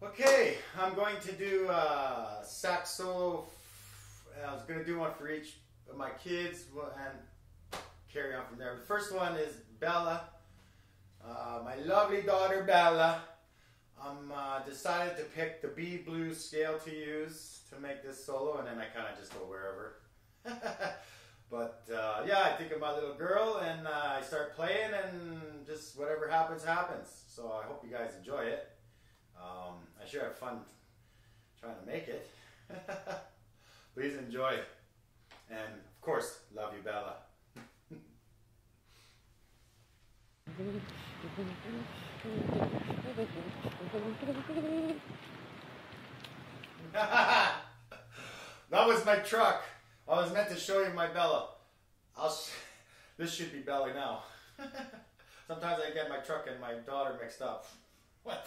Okay, I'm going to do a sax solo. I was going to do one for each of my kids and carry on from there. The first one is Bella, uh, my lovely daughter Bella. I'm uh, decided to pick the B blue scale to use to make this solo, and then I kind of just go wherever. but uh, yeah, I think of my little girl, and uh, I start playing, and just whatever happens, happens. So I hope you guys enjoy it. Um, I sure have fun trying to make it. Please enjoy. And of course, love you, Bella. that was my truck. I was meant to show you my Bella. I'll sh- this should be Bella now. Sometimes I get my truck and my daughter mixed up. What?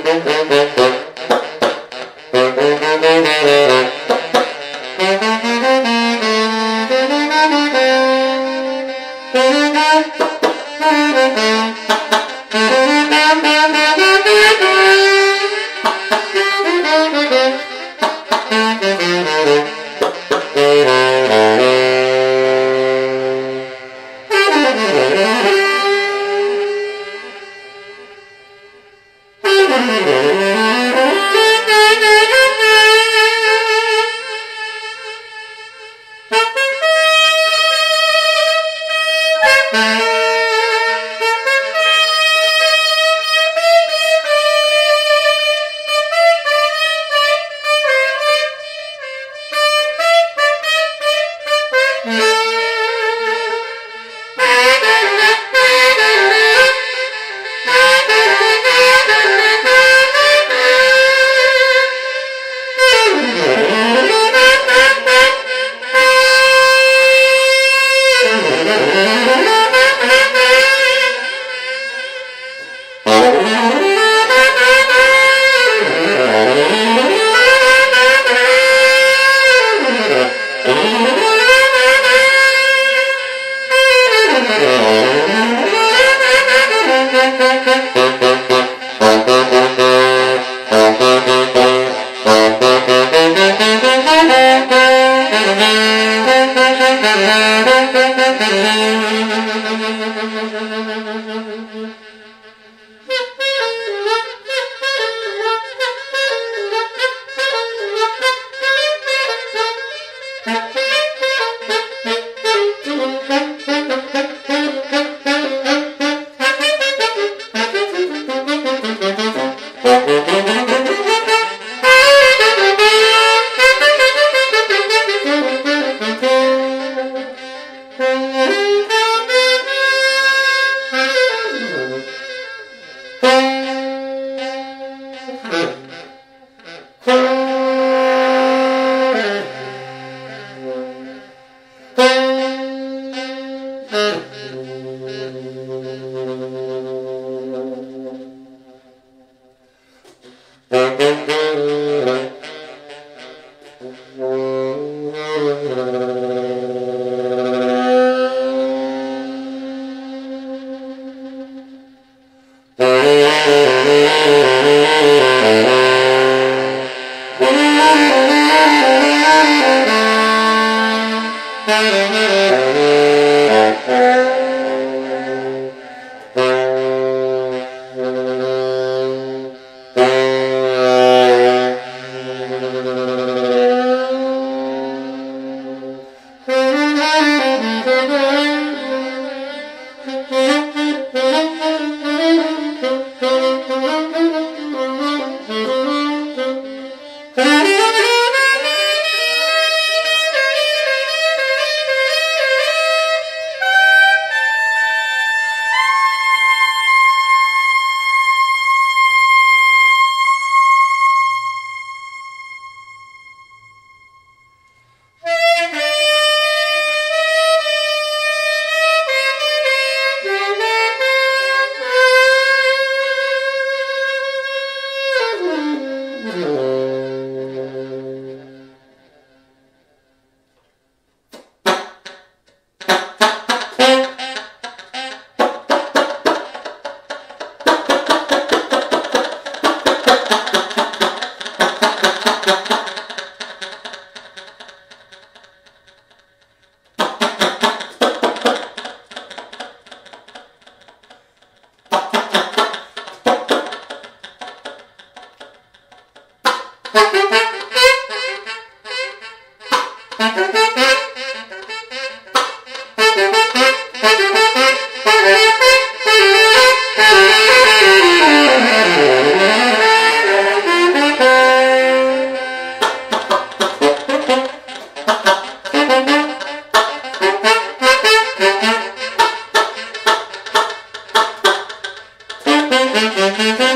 Thank you. Música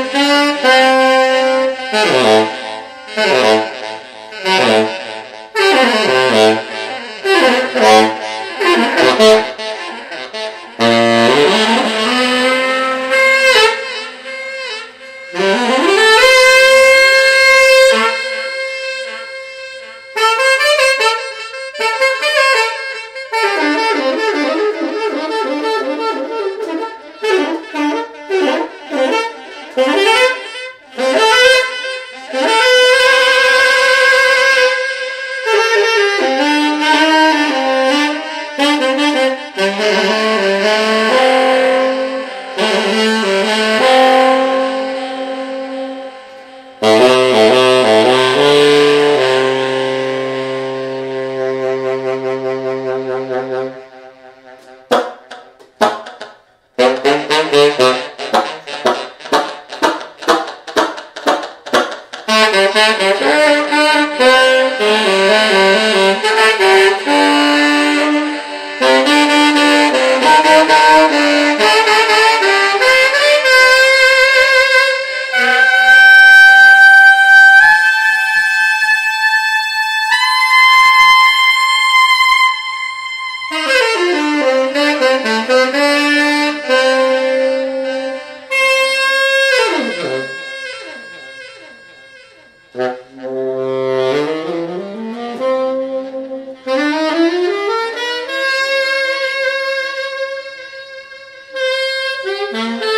Mm-hmm.